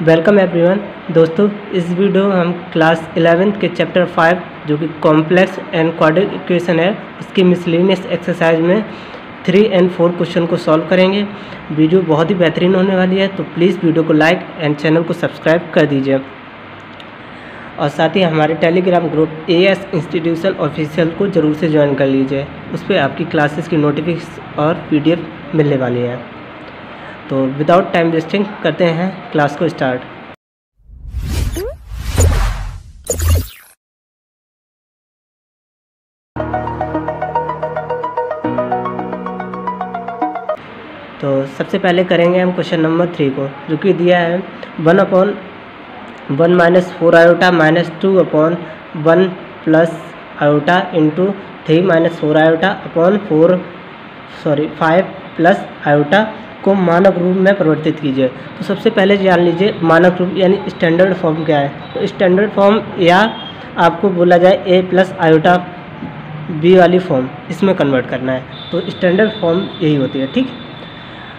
Welcome everyone दोस्तों, इस video में हम क्लास 11th के चैप्टर फाइव जो कि कॉम्प्लेक्स एंड क्वाड्रिक इक्वेशन है उसकी मिसलिनियस एक्सरसाइज में थ्री एंड फोर क्वेश्चन को सॉल्व करेंगे। वीडियो बहुत ही बेहतरीन होने वाली है तो प्लीज़ वीडियो को लाइक एंड चैनल को सब्सक्राइब कर दीजिए। और साथ ही हमारे telegram group A S institution official को ज़रूर से ज्वाइन कर लीजिए। उस पर आपकी क्लासेस की नोटिफिकेशन और पीडीएफ मिलने वाली है। तो विदाउट टाइम वेस्टिंग करते हैं क्लास को स्टार्ट तो सबसे पहले करेंगे हम क्वेश्चन नंबर थ्री को. जो कि दिया है. One upon one minus four iota minus two upon one plus iota into three minus four iota upon four sorry five plus iota को मानक रूप में परिवर्तित कीजिए। तो सबसे पहले जान लीजिए मानक रूप यानी स्टैंडर्ड फॉर्म क्या है। तो स्टैंडर्ड फॉर्म या आपको बोला जाए ए प्लस आयोटा बी वाली फॉर्म इसमें कन्वर्ट करना है। तो स्टैंडर्ड फॉर्म यही होती है, ठीक?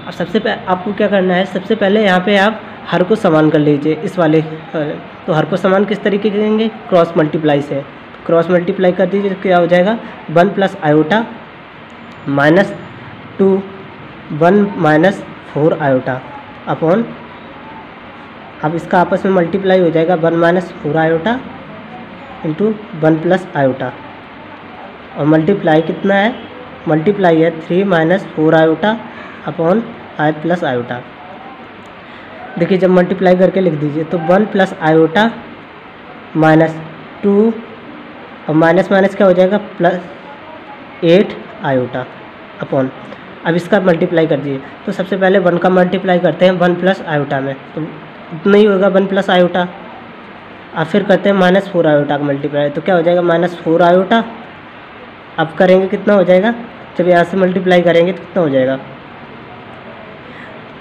अब सबसे आपको क्या करना है, सबसे पहले यहाँ पे आप हर को समान कर लीजिए, इस वाले तो हर को समान किस तरीके करेंगे? क्रॉस मल्टीप्लाई से। क्रॉस मल्टीप्लाई कर दीजिए तो क्या हो जाएगा? One plus iota minus two one minus four iota upon, अब इसका आपस में मल्टीप्लाई हो जाएगा one minus four iota into one plus iota. और मल्टीप्लाई कितना है? मल्टीप्लाई है three minus four iota upon I plus iota. देखिए, जब मल्टीप्लाई करके लिख दीजिए तो one plus iota minus two और माइनस माइनस क्या हो जाएगा? Plus eight iota upon. अब इसका मल्टीप्लाई कर दीजिए। तो सबसे पहले वन का मल्टीप्लाई करते हैं वन प्लस आयोटा में। तो इतना ही होगा वन प्लस आयोटा अब फिर करते हैं माइनस फोर आयोटा का मल्टीप्लाई तो क्या हो जाएगा? माइनस फोर आयोटा अब करेंगे कितना हो जाएगा? जब यहाँ से मल्टीप्लाई करेंगे तो कितना हो जाएगा?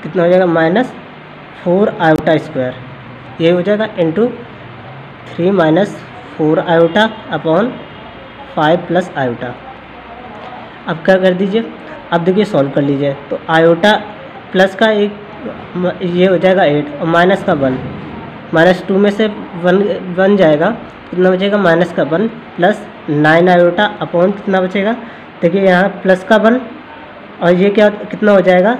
कितना हो जाएगा? माइनस फोर आयोटा स्क्वायर ये हो जाएगा into three minus four iota upon five plus iota अब क्या कर दीजिए? अब देखिए सॉल्व कर लीजिए। तो आयोटा प्लस का एक, ये हो जाएगा एट और माइनस का वन माइनस टू में से वन वन जाएगा, कितना बचेगा? माइनस का one plus nine iota upon कितना बचेगा? देखिए यहाँ प्लस का वन और ये क्या, कितना हो जाएगा?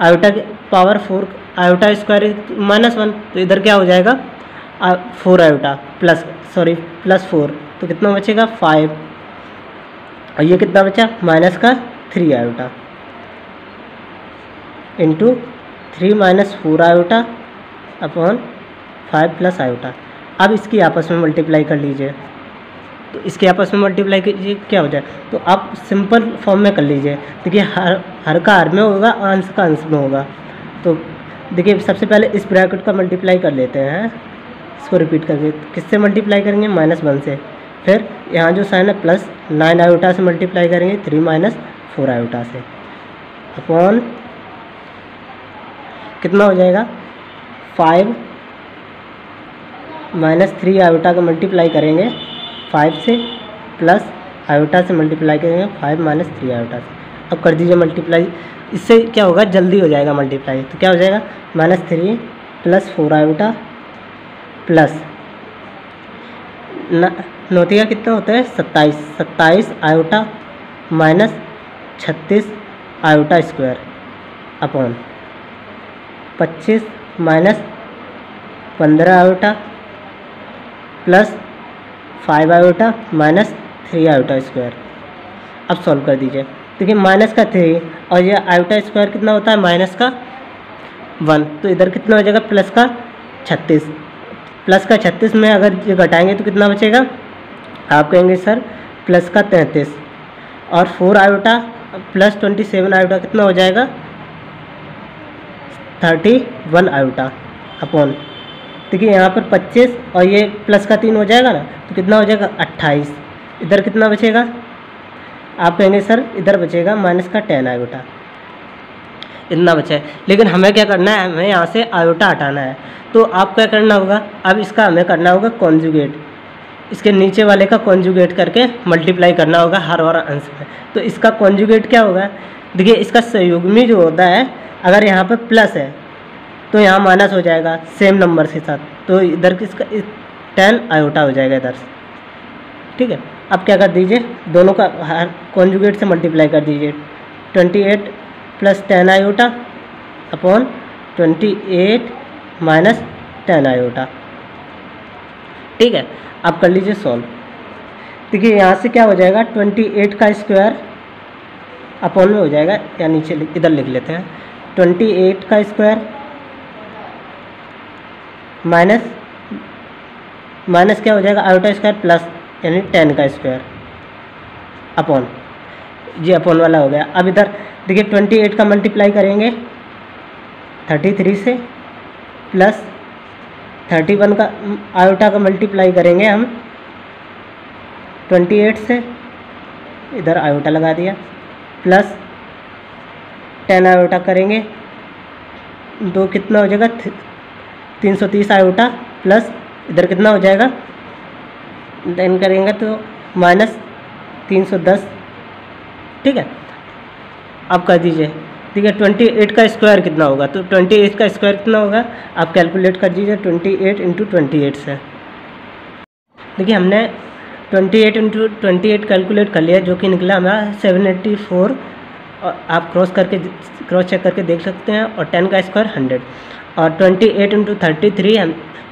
Iota power four iota square minus one तो इधर क्या हो जाएगा? Four iota plus sorry plus four तो कितना बचेगा? फाइव और ये कितना बचा? माइनस का three iota into three minus four iota upon five plus iota अब इसकी आपस में मल्टीप्लाई कर लीजिए। तो इसके आपस में मल्टीप्लाई कीजिए, क्या हो जाए? तो आप सिंपल फॉर्म में कर लीजिए। देखिए, हर हर का हर में होगा, अंश का अंश में होगा। तो देखिए, सबसे पहले इस ब्रैकेट का मल्टीप्लाई कर लेते हैं। इसको रिपीट करके, किससे मल्टीप्लाई करेंगे? माइनस वन से। फिर यहाँ जो साइन है प्लस नाइन आयोटा से मल्टीप्लाई करेंगे थ्री माइनस फोर आयोटा से। अपॉन कितना हो जाएगा? फाइव माइनस थ्री आयोटा का मल्टीप्लाई करेंगे, फाइव से प्लस आयोटा से मल्टीप्लाई करेंगे, फाइव माइनस थ्री आयोटा से। अब कर दीजिए मल्टीप्लाई। इससे क्या होगा? जल्दी हो जाएगा मल्टीप्लाई। तो क्या हो जाएगा? Minus three plus four iota plus नोतिया कितना होता है? सत्ताईस। सत्ताईस आयोटा माइनस छत्तीस आयोटा स्क्वायर अपॉन पच्चीस माइनस पंद्रह iota plus five iota minus three iota square. अब सॉल्व कर दीजिए। देखिए, माइनस का थ्री और ये आयोटा स्क्वायर कितना होता है? माइनस का वन। तो इधर कितना हो जाएगा? प्लस का छत्तीस। प्लस का छत्तीस में अगर ये घटाएँगे तो कितना बचेगा? आप कहेंगे, सर, प्लस का तैंतीस। और four iota plus twenty seven iota कितना हो जाएगा? Thirty one iota upon. देखिए यहाँ पर पच्चीस और ये प्लस का तीन हो जाएगा ना तो कितना हो जाएगा? अट्ठाईस। इधर कितना बचेगा? आप कहेंगे, सर, इधर बचेगा, माइनस का टेन आयोटा इतना बचा लेकिन हमें क्या करना है? हमें यहाँ से आयोटा हटाना है। तो आप क्या करना होगा? अब इसका हमें करना होगा कॉन्जुगेट। इसके नीचे वाले का कॉन्जुगेट करके मल्टीप्लाई करना होगा हर और अंश में। तो इसका कॉन्जुगेट क्या होगा? देखिए, इसका सहयोगमी जो होता है, अगर यहाँ पर प्लस है तो यहाँ माइनस हो जाएगा सेम नंबर के साथ। तो इधर किसका टेन आयोटा हो जाएगा इधर ठीक है? अब क्या कर दीजिए? दोनों का हर कॉन्जुगेट से मल्टीप्लाई कर दीजिए। Twenty eight plus ten iota upon twenty eight minus ten iota ठीक है, आप कर लीजिए सॉल्व देखिए, यहाँ से क्या हो जाएगा? ट्वेंटी एट का स्क्वायर अपॉन में हो जाएगा, या नीचे इधर लिख लेते हैं. ट्वेंटी एट का स्क्वायर माइनस माइनस क्या हो जाएगा? आयोटा स्क्वायर प्लस यानी टेन का स्क्वायर अपॉन जी अपॉन वाला हो गया. अब इधर, देखिए ट्वेंटी एट का मल्टीप्लाई करेंगे थर्टी थ्री से प्लस थर्टी वन का, आयोटा का मल्टीप्लाई करेंगे हम। ट्वेंटी एट से इधर आयोटा लगा दिया। प्लस टेन आयोटा करेंगे। दो कितना हो जाएगा? तीन सौ तीस आयोटा प्लस इधर कितना हो जाएगा? टेन करेंगे तो माइनस तीन सौ दस। ठीक है? अब कर दीजिए। ठीक है ट्वेंटी एट का स्क्वायर कितना होगा? तो ट्वेंटी एट का स्क्वायर कितना होगा? आप कैलकुलेट कर दीजिए twenty eight into twenty eight से देखिए, हमने twenty eight into twenty eight calculate कर लिया, जो कि निकला हमारा सेवन एट्टी फोर और आप क्रॉस करके क्रॉस चेक करके देख सकते हैं, और टेन का स्क्वायर हंड्रेड और twenty eight into thirty three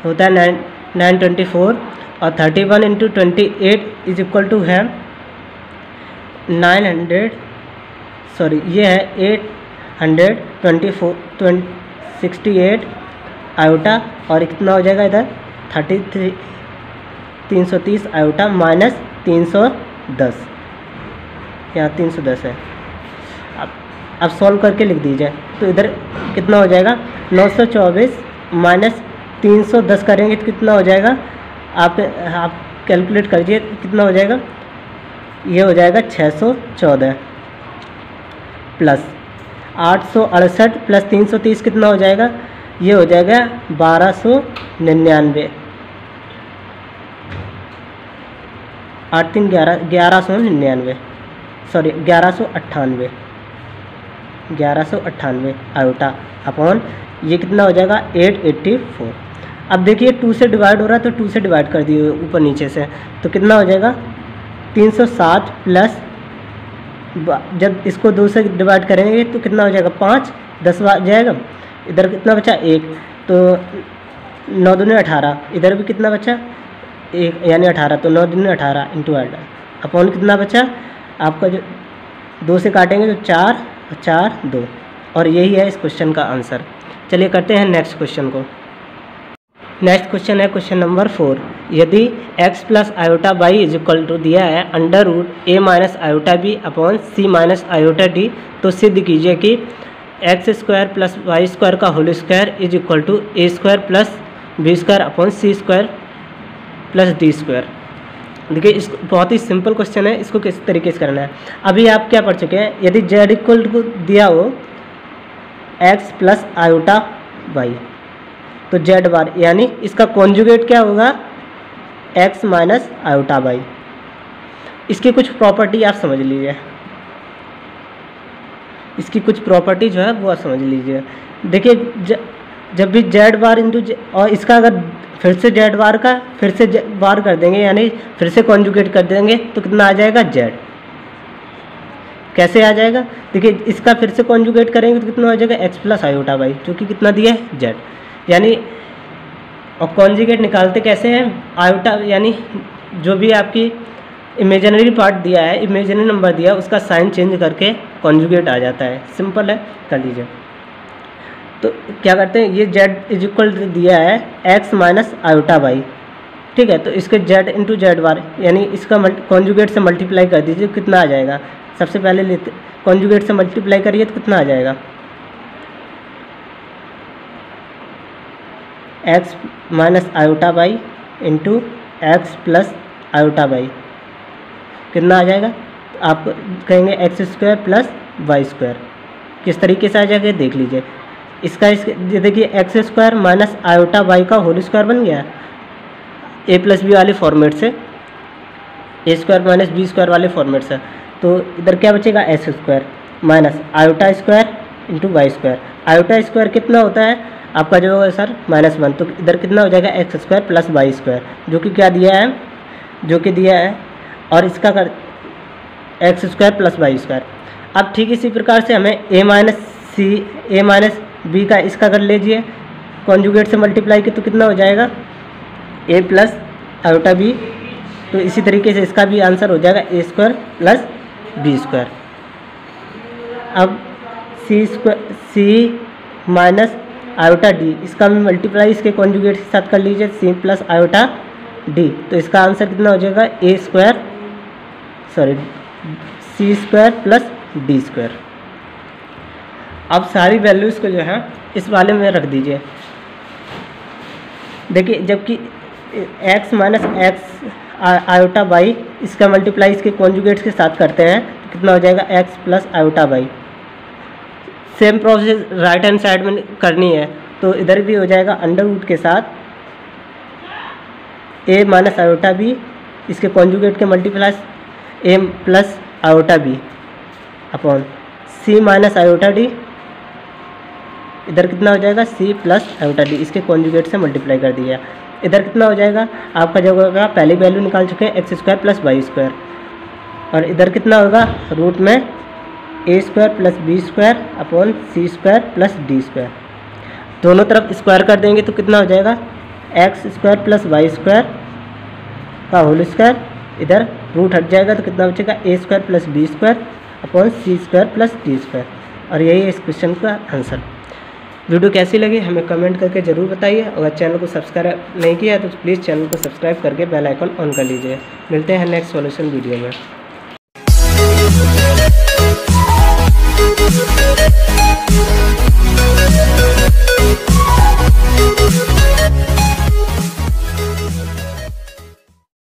होता है नाइन नाइन ट्वेंटी फोर और thirty one into twenty eight is equal to है नाइन हंड्रेड सॉरी ये है eight hundred, twenty four, twenty, sixty eight, iota, और कितना हो जाएगा इधर? थर्टी थ्री, तीन सौ तीस, आयोटा माइनस तीन सौ दस। यहाँ तीन सौ दस है। अब अब सॉल्व करके लिख दीजिए। तो इधर कितना हो जाएगा? नौ सौ चौबीस माइनस तीन सौ दस करेंगे तो कितना हो जाएगा? आप आप कैलकुलेट करिए कितना हो जाएगा? ये हो जाएगा छः सौ चौदह प्लस। आठ सौ अड़सठ प्लस तीन सौ तीस कितना हो जाएगा? ये हो जाएगा बारह सौ निन्यानवे। आठ तीन ग्यारह ग्यारह सौ निन्यानवे। सॉरी ग्यारह सौ अट्ठानवे। ग्यारह सौ अट्ठानवे आयोटा अपॉन, ये कितना हो जाएगा? एट एट्टी फोर अब देखिए, टू से डिवाइड हो रहा है तो टू से डिवाइड कर दिए ऊपर नीचे से। तो कितना हो जाएगा? तीन सौ सात प्लस जब इसको दो से डिवाइड करेंगे तो कितना हो जाएगा? पाँच, दस बार जाएगा। इधर कितना बचा? एक। तो नौ दूनी अठारह। इधर भी कितना बचा? एक, यानी अठारह। तो नौ दूनी अठारह इंटू आठ अपॉन कितना बचा? आपका जो दो से काटेंगे तो चार चार, दो। और यही है इस क्वेश्चन का आंसर चलिए करते हैं नेक्स्ट क्वेश्चन को। नेक्स्ट क्वेश्चन है क्वेश्चन नंबर फोर यदि x plus iota by is equal to दिया है under root A minus iota B upon C minus iota D तो सिद्ध कीजिए कि X square plus Y square का whole square is equal to A square plus B square upon C square plus D square देखिए इस बहुत ही simple question है, इसको किस तरीके से करना है? अभी आप क्या पढ़ चुके हैं? यदि जेड इक्वल टू दिया हो एक्स प्लस आयोटा वाई तो जेड बार यानी इसका कॉन्जुगेट क्या होगा? एक्स माइनस आयोटा बाई इसकी कुछ प्रॉपर्टी आप समझ लीजिए। इसकी कुछ प्रॉपर्टी जो है वो आप समझ लीजिए। देखिए जब भी जेड बार इंटू और इसका अगर फिर से जेड बार का, फिर से बार कर देंगे, यानी फिर से कॉन्जुगेट कर देंगे तो कितना आ जाएगा जेड कैसे आ जाएगा? देखिए, इसका फिर से कॉन्जुगेट करेंगे तो कितना आ जाएगा एक्स प्लस आयोटा बाई क्योंकि कितना दिया है जेड यानी और कॉन्जिगेट निकालते कैसे हैं? आयोटा यानी जो भी आपकी इमेजनरी पार्ट दिया है इमेजनरी नंबर दिया उसका साइन चेंज करके कॉन्जुगेट आ जाता है। सिंपल है? कर लीजिए। तो क्या करते हैं? ये जेड इज़ इक्वल दिया है एक्स माइनस आयोटा बाई ठीक है? तो इसके जेड इंटू जेड बार यानी इसका कॉन्जुगेट से मल्टीप्लाई कर दीजिए, कितना आ जाएगा? सबसे पहले लेते कॉन्जुगेट से मल्टीप्लाई करिए तो कितना आ जाएगा? X minus iota by into X plus iota by कितना आ जाएगा? आप कहेंगे X square plus Y square किस तरीके से आ जाएगा? देख लीजिए। इसका इस देखिए X square minus iota by का होल स्क्वायर बन गया। ए प्लस बी वाले फॉर्मेट से। A square minus B square वाले फॉर्मेट से। तो इधर क्या बचेगा? S square minus iota square into Y square iota square कितना होता है? आपका जो होगा सर माइनस वन तो इधर कितना हो जाएगा? X square plus Y square जो कि क्या दिया है? जो कि दिया है, और इसका कर X square plus Y square अब ठीक इसी प्रकार से हमें A minus C A minus B का इसका कर लीजिए। कॉन्जुगेट से मल्टीप्लाई के तो कितना हो जाएगा? ए प्लस आयोटा बी तो इसी तरीके से इसका भी आंसर हो जाएगा A square plus B square अब C square C minus iota D. इसका भी मल्टीप्लाई इसके कॉन्जुगेट के साथ कर लीजिए सी प्लस आयोटा डी। तो इसका आंसर कितना हो जाएगा? A square sorry C square plus D square अब सारी वैल्यूज़ को जो है, इस वाले में रख दीजिए। देखिए, जबकि x minus x iota by इसका मल्टीप्लाई इसके कॉन्जुगेट्स के साथ करते हैं तो कितना हो जाएगा? X plus iota by same process right hand side में करनी है तो इधर भी हो जाएगा अंडर रूट के साथ। ए माइनस आयोटा बी इसके कॉन्जुगेट के multiply A plus iota B upon C minus iota D इधर कितना हो जाएगा? सी प्लस आयोटा डी इसके कॉन्जुगेट से मल्टीप्लाई कर दिया। इधर कितना हो जाएगा? आपका जो होगा, पहली वैल्यू निकाल चुके हैं X square plus Y square और इधर कितना होगा? रूट में A square plus B square upon C square plus D square. दोनों तरफ़ स्क्वायर कर देंगे तो कितना हो जाएगा? X square plus Y square का होल स्क्वायर। इधर रूट हट जाएगा तो कितना बचेगा? A square plus B square upon C square plus D square. और यही इस क्वेश्चन का आंसर। वीडियो कैसी लगी हमें कमेंट करके ज़रूर बताइए। अगर चैनल को सब्सक्राइब नहीं किया तो प्लीज़ चैनल को सब्सक्राइब करके बेल आइकन ऑन कर लीजिए। मिलते हैं नेक्स्ट सॉल्यूशन वीडियो में।